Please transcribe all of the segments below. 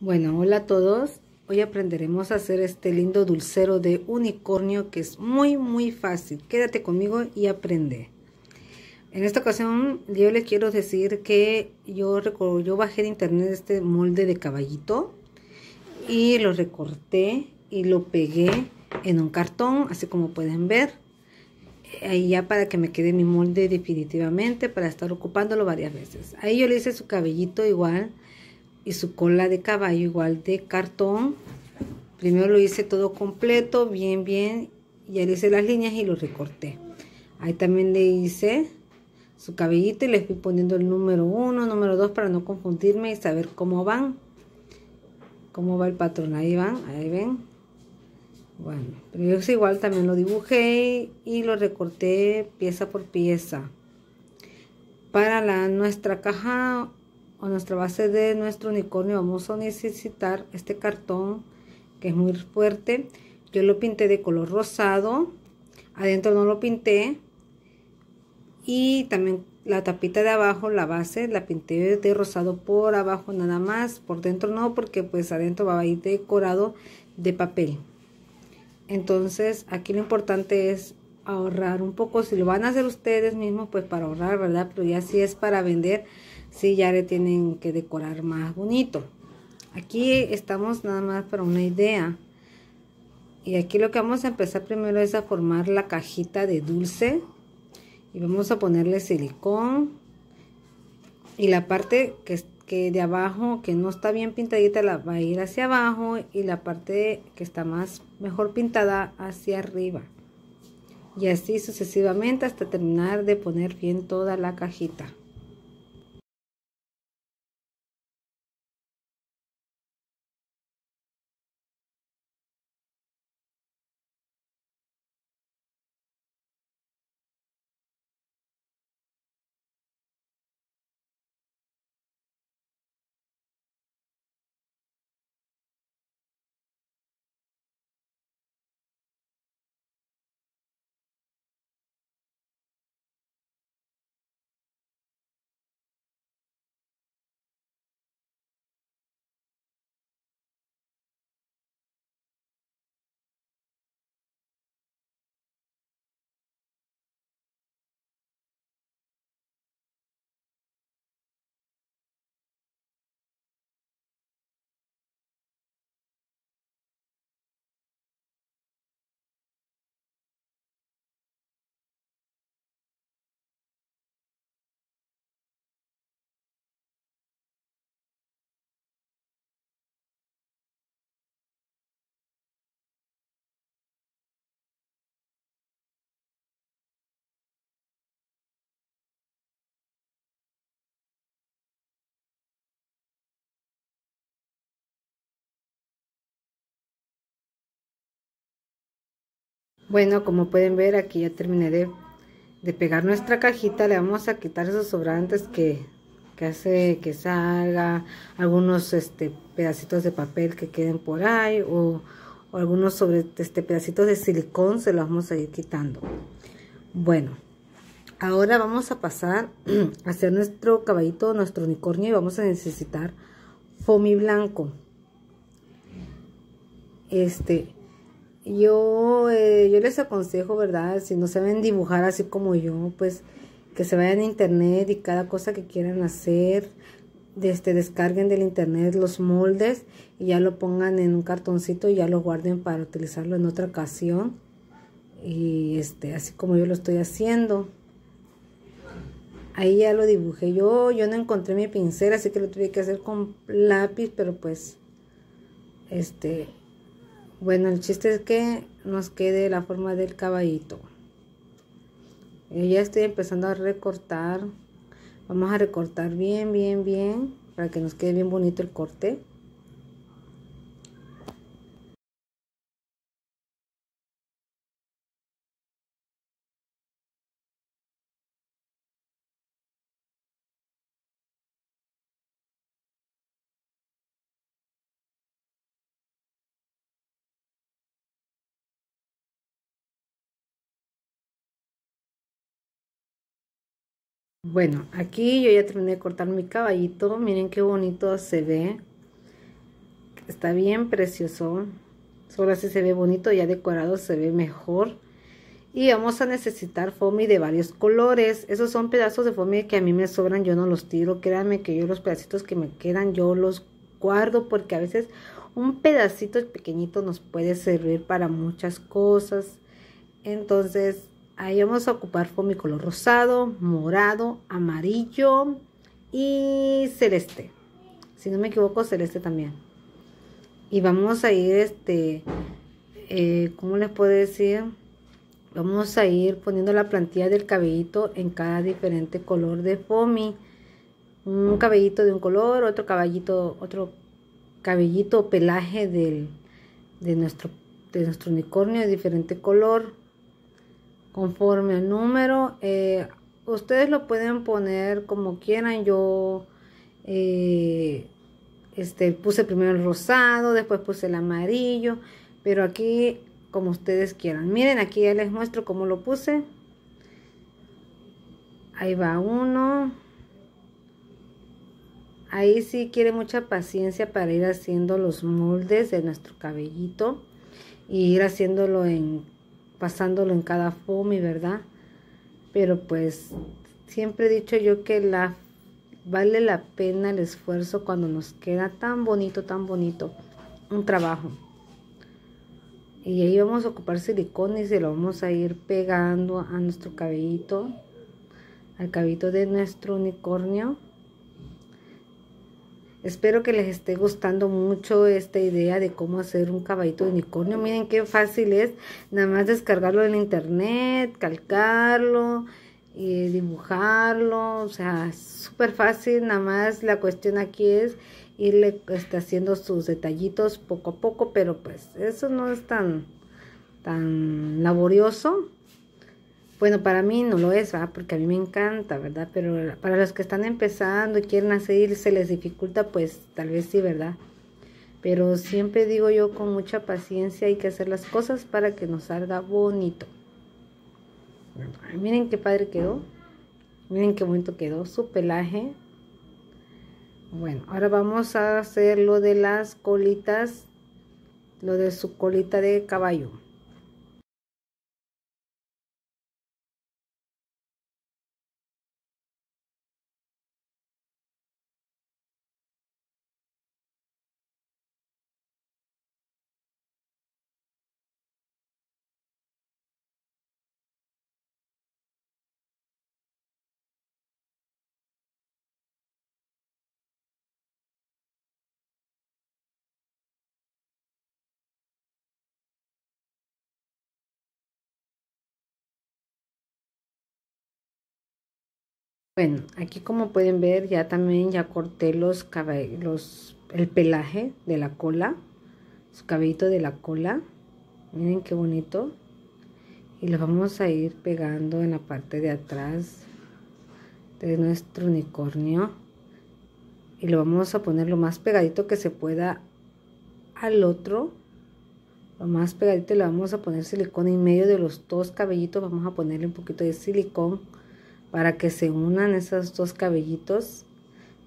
Bueno, hola a todos. Hoy aprenderemos a hacer este lindo dulcero de unicornio que es muy muy fácil. Quédate conmigo y aprende. En esta ocasión yo les quiero decir que yo, yo bajé de internet este molde de caballito y lo recorté y lo pegué en un cartón, así como pueden ver. Ahí ya para que me quede mi molde definitivamente para estar ocupándolo varias veces. Ahí yo le hice su cabellito igual y su cola de caballo igual de cartón. Primero lo hice todo completo, bien, bien. Ya le hice las líneas y lo recorté. Ahí también le hice su cabellito y le fui poniendo el número 1, número 2 para no confundirme y saber cómo van. Cómo va el patrón. Ahí van, ahí ven. Bueno, pero yo igual también lo dibujé y lo recorté pieza por pieza. Para la, nuestra caja nuestra base de nuestro unicornio vamos a necesitar este cartón que es muy fuerte. Yo lo pinté de color rosado adentro no lo pinté. Y también la tapita de abajo la base la pinté de rosado por abajo nada más por dentro no porque pues adentro va a ir decorado de papel. Entonces aquí lo importante es ahorrar un poco. Si lo van a hacer ustedes mismos pues para ahorrar verdad pero ya si es para vender sí ya le tienen que decorar más bonito. Aquí estamos nada más para una idea. Y aquí lo que vamos a empezar primero es a formar la cajita de dulce. Y vamos a ponerle silicón. Y la parte que, que de abajo que no está bien pintadita la va a ir hacia abajo. Y la parte que está más mejor pintada hacia arriba. Y así sucesivamente hasta terminar de poner bien toda la cajita Bueno, como pueden ver aquí ya terminé de, pegar nuestra cajita. Le vamos a quitar esos sobrantes que, hace que salga. Algunos este, pedacitos de papel que queden por ahí. O, algunos sobre este pedacitos de silicón se los vamos a ir quitando. Bueno, ahora vamos a pasar a hacer nuestro caballito, nuestro unicornio. Y vamos a necesitar foamy blanco. Este, yo, eh, yo les aconsejo, ¿verdad? Si no saben dibujar así como yo, pues que se vayan a internet y cada cosa que quieran hacer, este, descarguen del internet los moldes y ya lo pongan en un cartoncito y ya lo guarden para utilizarlo en otra ocasión. Y este, así como yo lo estoy haciendo. Ahí ya lo dibujé yo, yo no encontré mi pincel, así que lo tuve que hacer con lápiz, pero pues, este, bueno, el chiste es que nos quede la forma del caballito. Yo ya estoy empezando a recortar. Vamos a recortar bien, bien, bien para que nos quede bien bonito el corte. Bueno, aquí yo ya terminé de cortar mi caballito. Miren qué bonito se ve. Está bien precioso. Solo así se ve bonito, ya decorado se ve mejor. Y vamos a necesitar foamy de varios colores. Esos son pedazos de foamy que a mí me sobran, yo no los tiro. Créanme que yo los pedacitos que me quedan, yo los guardo porque a veces un pedacito pequeñito nos puede servir para muchas cosas. Entonces, ahí vamos a ocupar foamy color rosado, morado, amarillo y celeste. Si no me equivoco, celeste también. Y vamos a ir, este, eh, ¿cómo les puedo decir? Vamos a ir poniendo la plantilla del cabellito en cada diferente color de foamy. Un cabellito de un color, otro caballito, otro cabellito o pelaje del, de, nuestro, de nuestro unicornio de diferente color. Conforme al número, eh, ustedes lo pueden poner como quieran. Yo eh, este, puse primero el rosado, después puse el amarillo, pero aquí como ustedes quieran. Miren, aquí ya les muestro cómo lo puse. Ahí va uno. Ahí sí quiere mucha paciencia para ir haciendo los moldes de nuestro cabellito. Y ir haciéndolo en, pasándolo en cada foamy, ¿verdad? Pero pues siempre he dicho yo que la vale la pena el esfuerzo cuando nos queda tan bonito, tan bonito un trabajo. Y ahí vamos a ocupar silicona y se lo vamos a ir pegando a nuestro cabellito, al cabellito de nuestro unicornio. Espero que les esté gustando mucho esta idea de cómo hacer un caballito de unicornio. Miren qué fácil es, nada más descargarlo en internet, calcarlo y dibujarlo. O sea, súper fácil, nada más la cuestión aquí es irle este, haciendo sus detallitos poco a poco, pero pues eso no es tan, tan laborioso. Bueno, para mí no lo es, porque a mí me encanta, ¿verdad? Pero para los que están empezando y quieren hacer se les dificulta, pues tal vez sí, ¿verdad? Pero siempre digo yo con mucha paciencia hay que hacer las cosas para que nos salga bonito. miren qué padre quedó. Miren qué bonito quedó su pelaje. Bueno, ahora vamos a hacer lo de las colitas, lo de su colita de caballo. Bueno, aquí como pueden ver ya también ya corté los cabellos, el pelaje de la cola, su cabellito de la cola. Miren qué bonito. Y lo vamos a ir pegando en la parte de atrás de nuestro unicornio. Y lo vamos a poner lo más pegadito que se pueda al otro. Lo más pegadito le vamos a poner silicón en medio de los dos cabellitos. Vamos a ponerle un poquito de silicón para que se unan esos dos cabellitos,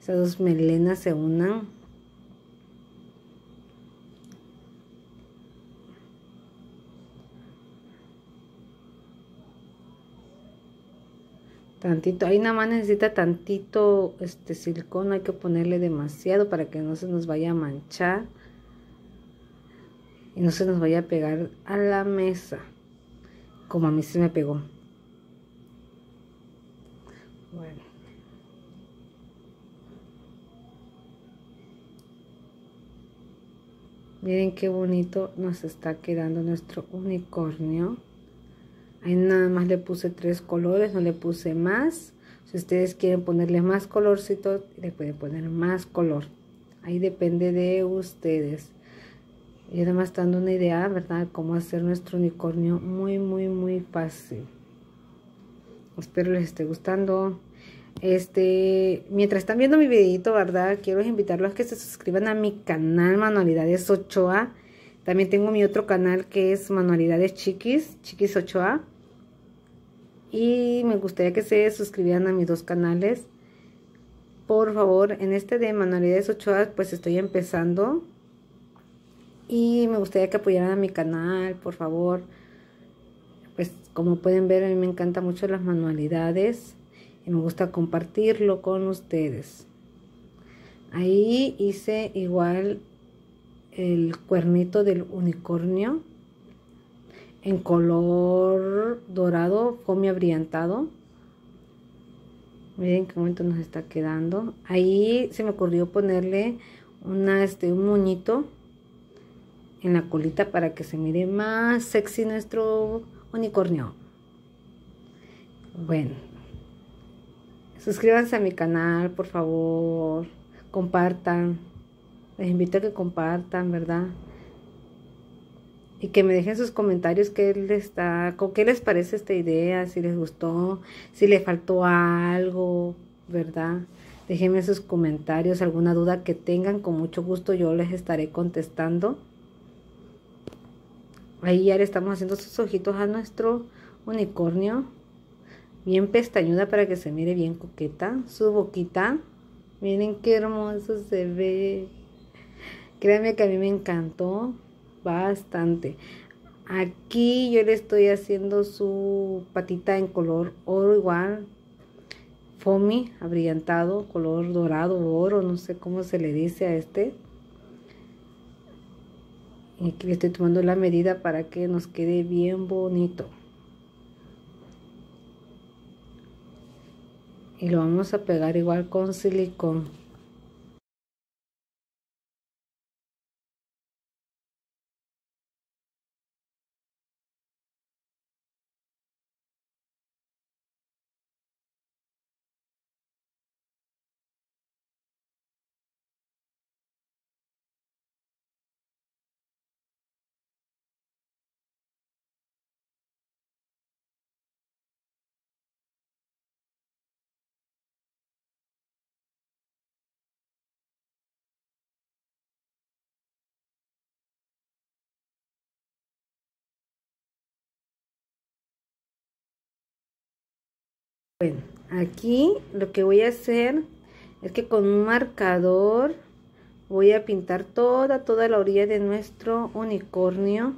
esas dos melenas se unan. Tantito, ahí nada más necesita tantito este silicón, hay que ponerle demasiado para que no se nos vaya a manchar y no se nos vaya a pegar a la mesa, como a mí se me pegó. Bueno. Miren qué bonito nos está quedando nuestro unicornio. Ahí nada más le puse tres colores, no le puse más. Si ustedes quieren ponerle más colorcito, le pueden poner más color. Ahí depende de ustedes. Y además dando una idea, ¿verdad? Cómo hacer nuestro unicornio muy, muy, muy fácil. Espero les esté gustando. Este, mientras están viendo mi videito, ¿verdad? Quiero invitarlos a que se suscriban a mi canal Manualidades 8A. También tengo mi otro canal que es Manualidades Chiquis, Chiquis 8A. Y me gustaría que se suscribieran a mis dos canales. Por favor, en este de Manualidades 8A, pues estoy empezando. Y me gustaría que apoyaran a mi canal, por favor. Como pueden ver, a mí me encantan mucho las manualidades y me gusta compartirlo con ustedes. Ahí hice igual el cuernito del unicornio en color dorado, foamy abrillantado. Miren qué momento nos está quedando. Ahí se me ocurrió ponerle una, este, un moñito en la colita para que se mire más sexy nuestro unicornio. Bueno, suscríbanse a mi canal, por favor. Compartan. Les invito a que compartan, ¿verdad? Y que me dejen sus comentarios qué les está, qué les parece esta idea, si les gustó, si le faltó algo, ¿verdad? Déjenme sus comentarios, alguna duda que tengan, con mucho gusto yo les estaré contestando. Ahí ya le estamos haciendo sus ojitos a nuestro unicornio. Bien pestañuda para que se mire bien coqueta. Su boquita. Miren qué hermoso se ve. Créanme que a mí me encantó bastante. Aquí yo le estoy haciendo su patita en color oro igual. Foamy, abrillantado, color dorado oro, no sé cómo se le dice a este. Y aquí le estoy tomando la medida para que nos quede bien bonito. Y lo vamos a pegar igual con silicón. Bueno, aquí lo que voy a hacer es que con un marcador voy a pintar toda, toda la orilla de nuestro unicornio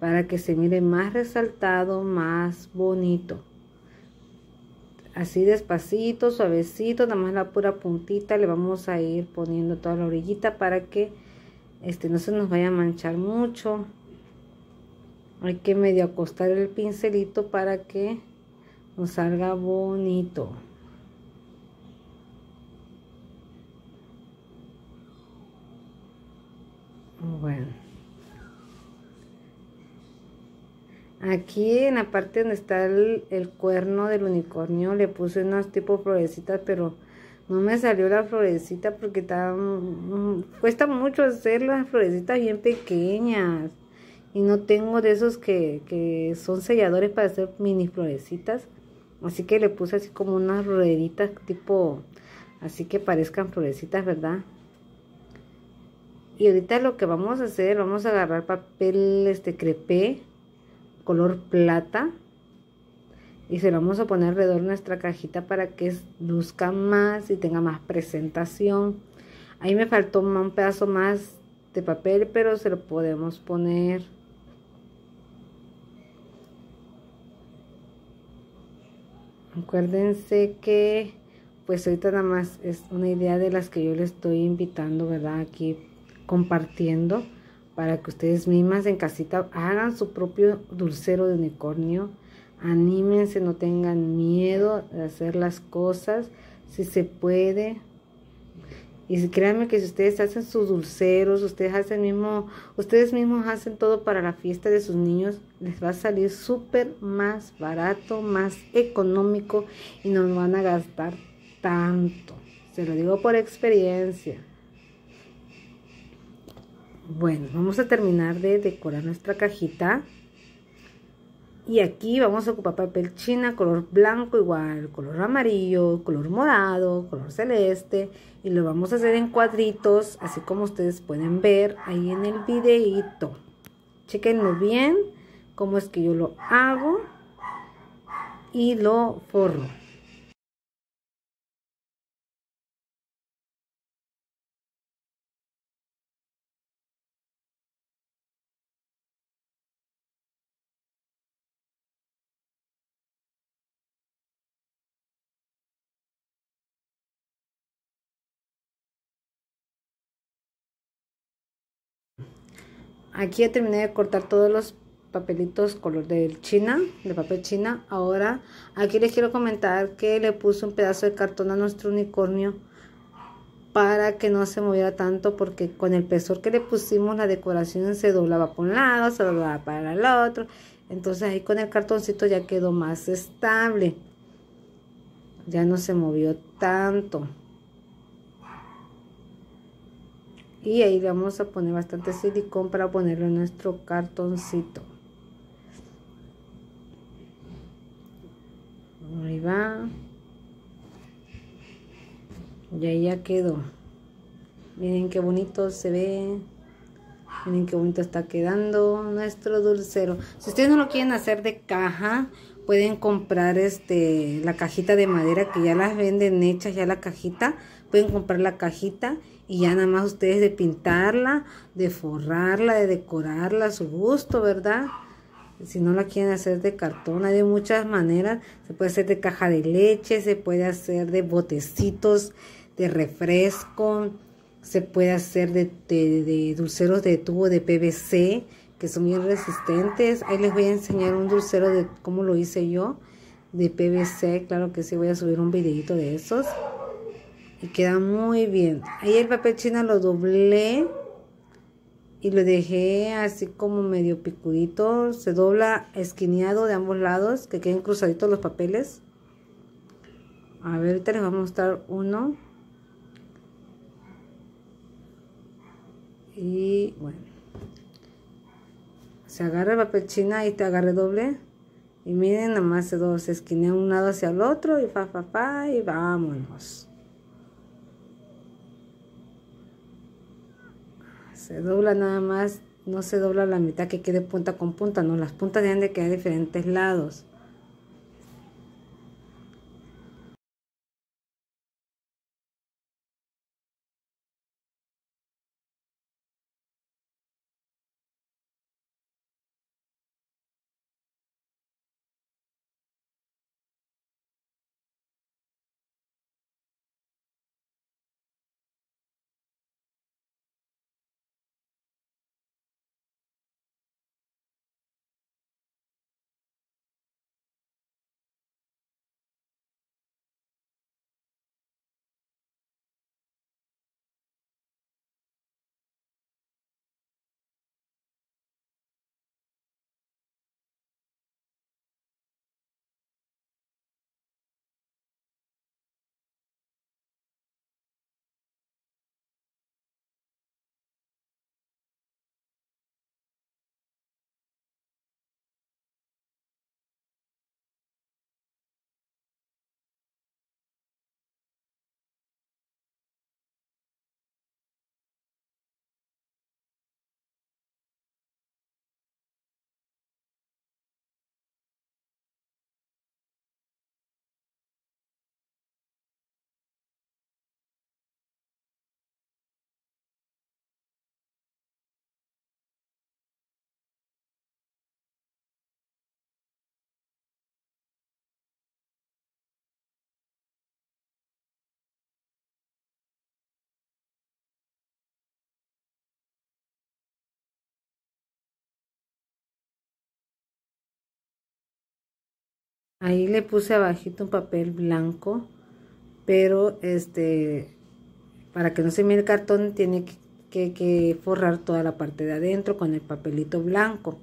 para que se mire más resaltado, más bonito. Así despacito, suavecito, nada más la pura puntita le vamos a ir poniendo toda la orillita para que este no se nos vaya a manchar mucho. Hay que medio acostar el pincelito para que nos salga bonito. Bueno. Aquí en la parte donde está el, cuerno del unicornio le puse unas tipo florecitas, pero no me salió la florecita porque está, mm, cuesta mucho hacer las florecitas bien pequeñas. Y no tengo de esos que, que son selladores para hacer mini florecitas. Así que le puse así como unas rueditas tipo, así que parezcan florecitas, ¿verdad? Y ahorita lo que vamos a hacer, vamos a agarrar papel este crepé, color plata. Y se lo vamos a poner alrededor de nuestra cajita para que luzca más y tenga más presentación. Ahí me faltó un pedazo más de papel, pero se lo podemos poner Acuérdense que pues ahorita nada más es una idea de las que yo les estoy invitando, ¿verdad? Aquí compartiendo para que ustedes mismas en casita hagan su propio dulcero de unicornio. Anímense, no tengan miedo de hacer las cosas, si se puede, y créanme que si ustedes hacen sus dulceros, ustedes hacen mismo, ustedes mismos hacen todo para la fiesta de sus niños, les va a salir súper más barato, más económico y no van a gastar tanto. Se lo digo por experiencia. Bueno, vamos a terminar de decorar nuestra cajita. Y aquí vamos a ocupar papel china, color blanco igual, color amarillo, color morado, color celeste. Y lo vamos a hacer en cuadritos, así como ustedes pueden ver ahí en el videito. Chequenlo bien, cómo es que yo lo hago. Y lo forro. Aquí ya terminé de cortar todos los papelitos color de china, de papel china. Ahora aquí les quiero comentar que le puse un pedazo de cartón a nuestro unicornio para que no se moviera tanto porque con el pesor que le pusimos la decoración se doblaba por un lado, se doblaba para el otro. Entonces ahí con el cartoncito ya quedó más estable. Ya no se movió tanto. Y ahí le vamos a poner bastante silicón para ponerlo en nuestro cartoncito. Ahí va. Y ahí ya quedó. Miren qué bonito se ve. Miren qué bonito está quedando nuestro dulcero. Si ustedes no lo quieren hacer de caja, pueden comprar este la cajita de madera que ya las venden hechas ya la cajita. Pueden comprar la cajita y ya nada más ustedes de pintarla, de forrarla, de decorarla a su gusto, ¿verdad? Si no la quieren hacer de cartón, hay de muchas maneras. Se puede hacer de caja de leche, se puede hacer de botecitos de refresco, se puede hacer de, de, dulceros de tubo de PVC que son bien resistentes. Ahí les voy a enseñar un dulcero de cómo lo hice yo de PVC. Claro que sí, voy a subir un videito de esos. Y queda muy bien. Ahí el papel china lo doblé y lo dejé así como medio picudito. Se dobla esquineado de ambos lados, que queden cruzaditos los papeles. A ver, ahorita les voy a mostrar uno. Y bueno. Se agarra el papel china y te agarre doble. Y miren, nada más se, se esquinea un lado hacia el otro y fa, fa, fa y vámonos. Se dobla nada más, no se dobla la mitad que quede punta con punta, no, las puntas deben de quedar de diferentes lados. Ahí le puse abajito un papel blanco, pero este, para que no se mire el cartón, tiene que, que, forrar toda la parte de adentro con el papelito blanco.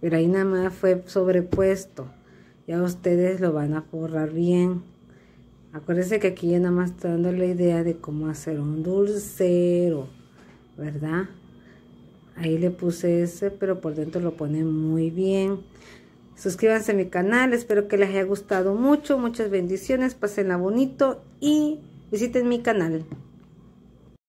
Pero ahí nada más fue sobrepuesto. Ya ustedes lo van a forrar bien. Acuérdense que aquí ya nada más estoy dando la idea de cómo hacer un dulcero, ¿verdad? Ahí le puse ese, pero por dentro lo pone muy bien. Suscríbanse a mi canal, espero que les haya gustado mucho, muchas bendiciones, pásenla bonito y visiten mi canal.